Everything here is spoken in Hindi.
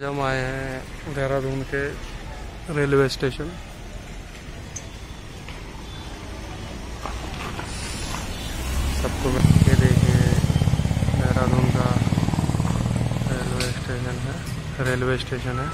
हम आए हैं देहरादून के रेलवे स्टेशन। सबको ये देखिए देहरादून का रेलवे स्टेशन है, रेलवे स्टेशन है।